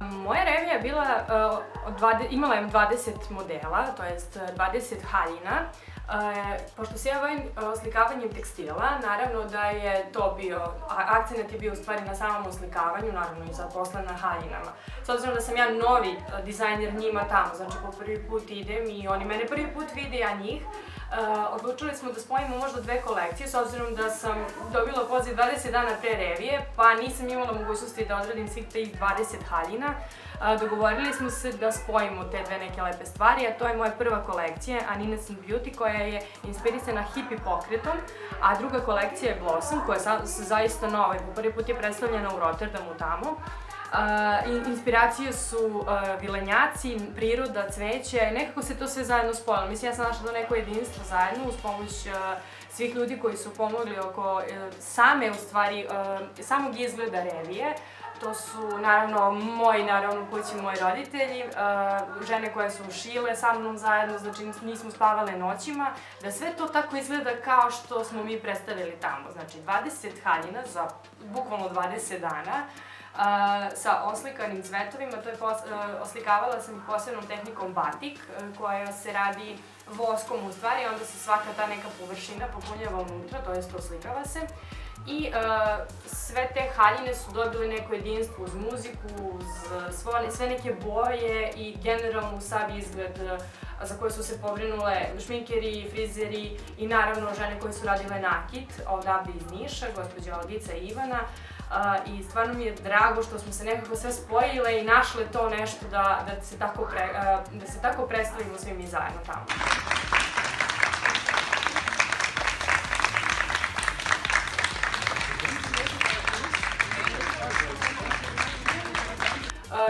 Moja revija je bila, uh, imala je 20 modela, to jest 20 haljina. E, pošto se ja bavim oslikavanjem tekstila, naravno da je to bio, akcent je bio u stvari na samom oslikavanju, naravno i zaposlen na haljinama. S obzirom da sam ja novi dizajner njima tamo, znači po prvi put idem i oni mene prvi put vide, ja njih, odlučili smo da spojimo možda dve kolekcije, s obzirom da sam dobila poziv 20 dana pre revije, pa nisam imala mogućnosti da odradim svih tih 20 haljina. Uh, dogovorili smo se da spojimo te dve neke lepe stvari, a to je moja prva kolekcija, Aninesen Beauty, koja je inspirisana hippie pokretom, a druga kolekcija je Blossom, koja je zaista nova i po prvi put je predstavljena u Rotterdamu tamo. Inspiracije su uh, vilenjaci, priroda, cveće, nekako se to sve zajedno spojilo. Mislim, ja sam našla to neko jedinstvo zajedno uz pomoć svih ljudi koji su pomogli oko same, u stvari, samog izgleda revije. To su, naravno, moji, naravno, kući moji roditelji, žene koje su šile sa mnom zajedno, znači nismo spavale noćima, da sve to tako izgleda kao što smo mi predstavili tamo. Znači, 20 haljina za bukvalno 20 dana, sa oslikanim cvetovima, to je oslikavala sam posebnom tehnikom batik, koja se radi voskom u stvari, onda se svaka ta neka površina popunjava unutra, to jest oslikava se. I sve te haljine su dobile neko jedinstvo uz muziku, uz sve neke boje i generalno sav izgled za koje su se pobrinule šminkeri, frizeri i naravno žene koje su radile nakit odavde iz Niša, gospođa Olgica i Ivana i stvarno mi je drago što smo se nekako sve spojile i našle to nešto da, da, se, tako da se tako predstavimo svi mi zajedno tamo.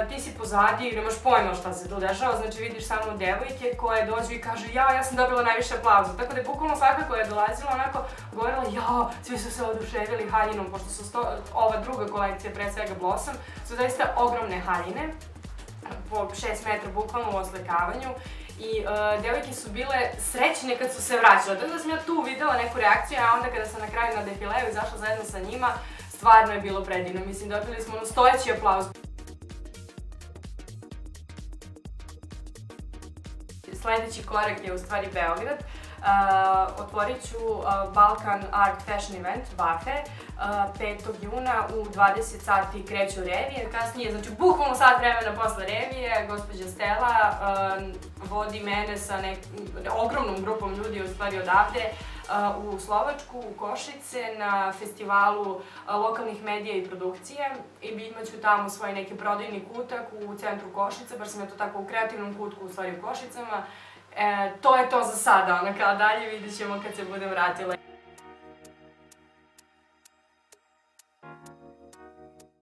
Ti si pozadi i nemaš pojma šta se tu dešava, znači vidiš samo devojke koje dođu i kažu ja, ja sam dobila najviše aplauza. Tako da je bukvalno svaka koja je dolazila onako govorila ja, svi su se oduševili haljinom, pošto su ova druga kolekcija, pre svega Blossom, su zaista ogromne haljine, po 6 metra bukvalno u oslikavanju i uh, devojke su bile srećne kad su se vraćale. Tako da sam ja tu videla neku reakciju, a onda kada sam na kraju na defileu izašla zajedno sa njima, stvarno je bilo predivno. Mislim, dobili smo ono stojeći aplauz. Sledeći korak je u stvari Beograd. Uh, otvorit ću uh, Balkan Art Fashion Event, BAFE, uh, 5. juna u 20 sati kreću revije, kasnije, znači bukvalno sat vremena posle revije, gospođa Stela uh, vodi mene sa ogromnom grupom ljudi, u stvari odavde, u Slovačku, u Košice, na festivalu lokalnih medija i produkcije i imaću tamo svoj neki prodajni kutak u centru Košica, baš sam to tako u kreativnom kutku, u stvari u Košicama. E, to je to za sada, ono dalje vidjet ćemo kad se budem vratila.